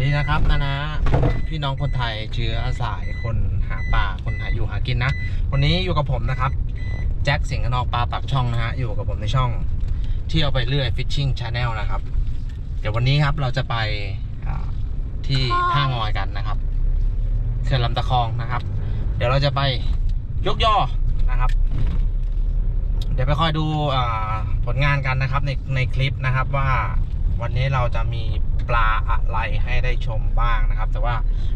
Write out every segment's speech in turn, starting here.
ดีนะครับนะนะพี่น้องคนไทยเชื้อสายคนหาป่าคนหาอยู่หากินนะ วันนี้อยู่กับผมนะครับ แจ็คสิงห์นอกปลาปากช่องนะฮะอยู่กับผมในช่อง เที่ยวไปเรื่อย Fishing Channel นะครับ เดี๋ยววันนี้ครับเราจะไปที่ท่างอยกันนะครับเขื่อนลำตะคองนะครับ เดี๋ยวเราจะไปยกย่อนะครับ เดี๋ยวไปคอยดูผลงานกันนะครับในในคลิปนะครับว่าวันนี้เราจะมี ปลาอะไรให้ได้ชมบ้างนะครับ แต่ว่า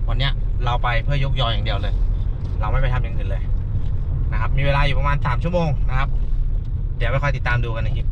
วันเนี้ยเราไปเพื่อยกยออย่างเดียวเลย เราไม่ไปทำอย่างอื่นเลยนะครับ มีเวลาอยู่ประมาณ 3 ชั่วโมงนะครับ เดี๋ยวไปคอยติดตามดูกันในคลิป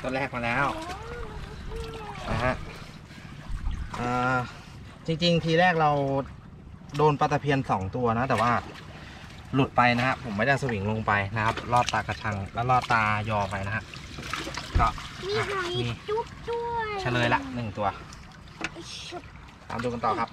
ตัวแรกมาแล้วนะฮะอ่าจริง ๆ ทีแรกเราโดนปลาตะเพียนสองตัวนะ แต่ว่าหลุดไปนะฮะผมไม่ได้สวิงลงไปนะครับ ลอดตากระชังแล้วลอดตายอไปนะฮะก็มีหอยมีจุ๊บด้วยเฉลยละหนึ่งตัวชุบตามดูกันต่อครับ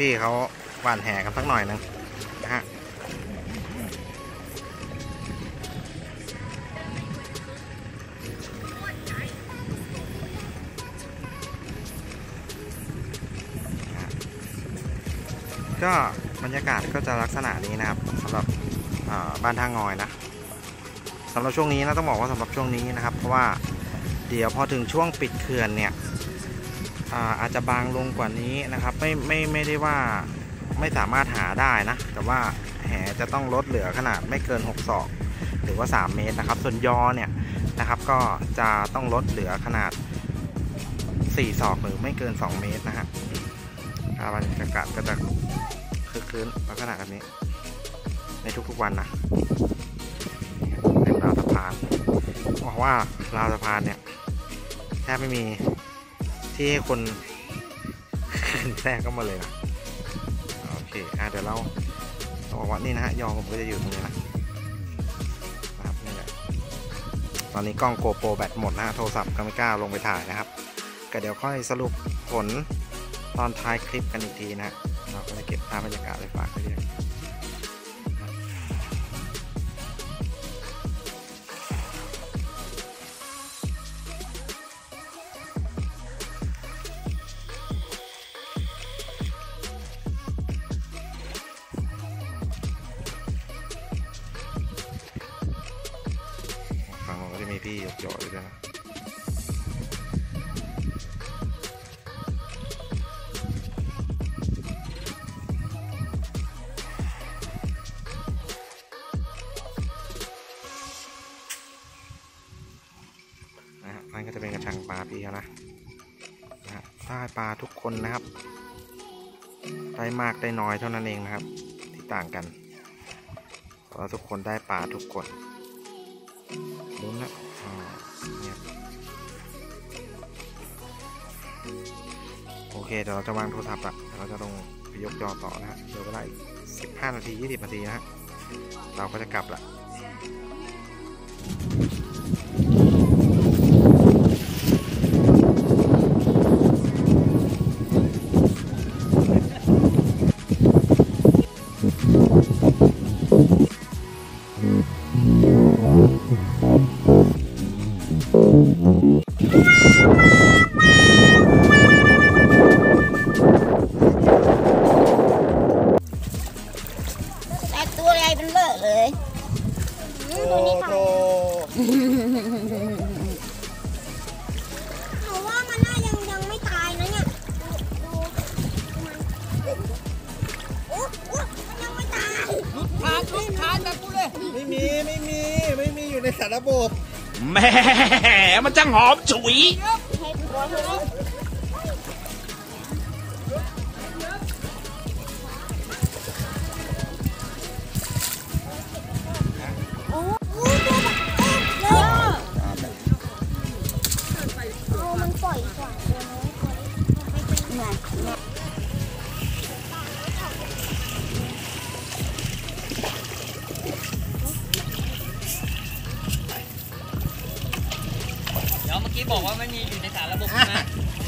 พี่ๆเขาหว่านแหกันสักหน่อยหนึงนะฮะก็บรรยากาศก็จะลักษณะนี้นะครับสำหรับบ้านท่างอยนะสำหรับช่วงนี้นะต้องบอกว่าสำหรับช่วงนี้นะครับ เพราะว่าเดี๋ยวพอถึงช่วงปิดเขื่อนเนี่ย อาจจะบางลงกว่านี้นะครับ ไม่ไม่ไม่ได้ว่าไม่สามารถหาได้นะ แต่ว่าแหจะต้องลดเหลือขนาดไม่เกิน 6 ศอก หรือว่า 3 เมตรนะครับ ส่วนยอเนี่ยนะครับ ก็จะต้องลดเหลือขนาด 4 ศอกหรือไม่เกิน 2 เมตรนะฮะอาบรรยากาศก็จะคือคืนลักษณะแบบนี้ ในทุกๆวันนะในราวสะพานบอกว่าราวสะพานเนี่ยแทบไม่มี ที่ให้คนขึ้นแทรกเข้ามาเลยนะโอเคอะเดี๋ยวเราเราบอกว่านี่นะฮะยอผมก็จะอยู่ตรงนี้นะนะครับนี่แหละตอนนี้กล้องโกโปรแบตหมดนะฮะโทรศัพท์ก็ไม่กล้าลงไปถ่ายนะครับก็เดี๋ยวค่อยสรุปผลตอนท้ายคลิปกันอีกทีนะฮะเราก็จะเก็บภาพบรรยากาศไปฝากเรื่อย ก็จะมีพี่ยกยออยด้วยนะนะฮะนั่นก็จะเป็นกระชังปลาพี่เขานะนะฮะได้ปลาทุกคนนะครับ ได้มากได้น้อยเท่านั้นเองนะครับ ที่ต่างกันแต่ว่าทุกคนได้ปลาทุกคน ลุ้นนะอ่าเงียบโอเค เดี๋ยวเราจะวางโทรศัพท์ละเดี๋ยวเราจะลงไปยกยอต่อนะฮะเดี๋ยวเวลาอีก15นาที20นาทีนะฮะ เราก็จะกลับละ ตัวนี้ค่ะหนูว่ามันน่ายังยังไม่ตายนะเนี่ยโอ้โอ้มันยังไม่ตายขาดลุกขาดแบบกูเลยไม่มีไม่มีไม่มีอยู่ในสารระบบแหม่มันจังหอมฉุยให้ตัวเธ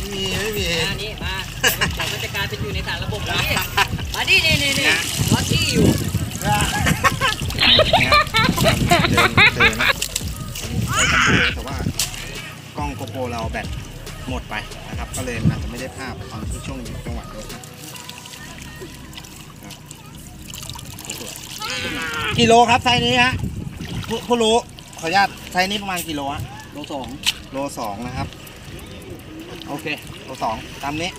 มไม่มีไม่มีอ่านี่มาเดี๋ยวมันจะกลายเป็นอยู่ในสารระบบแล้วนี่มาดินี่นี่นี่รอที่อยู่เดินเดินนะแต่ว่ากล้องโกโปรเราแบตหมดไปนะครับ ก็เลยอาจจะไม่ได้ภาพตอนที่ช่วงอยู่จังหวะรถนะกิโลครับไซนี้ฮะผู้รู้ขออนุญาตไซนี้ประมาณกิโลฮะโลสองโลสองนะครับ โอเคตัวสองตามนี้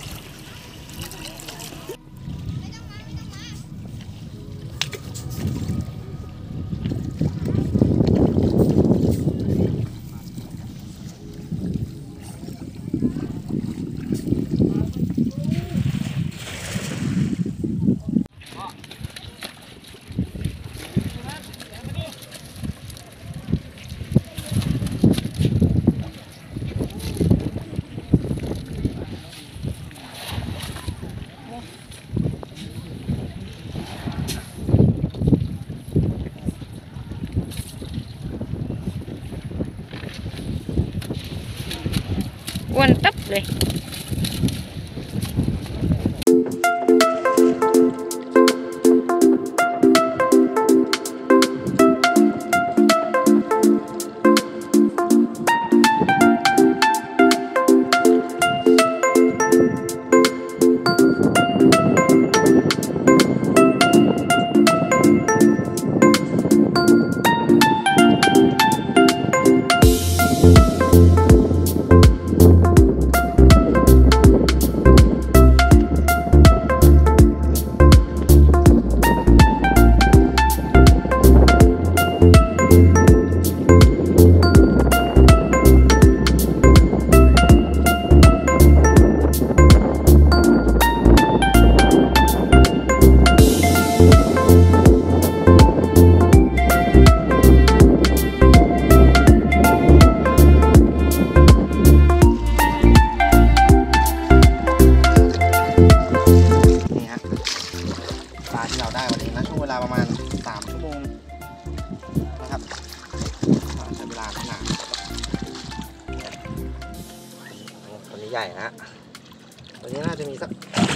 มีสัก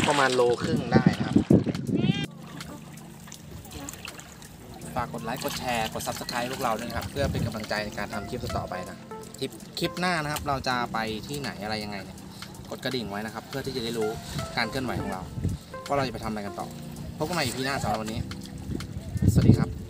ประมาณโลครึ่งได้นะครับ ฝากกดไลค์กดแชร์กด Subscribe พวกเราด้วยนะครับ เพื่อเป็นกำลังใจในการทำคลิปต่อไปนะคลิปคลิปหน้านะครับ เราจะไปที่ไหนอะไรยังไงเนี่ยกดกระดิ่งไว้นะครับ เพื่อที่จะได้รู้การเคลื่อนไหวของเราว่าเราจะไปทำอะไรกันต่อพบกันใหม่ EP หน้าสำหรับวันนี้ สวัสดีครับ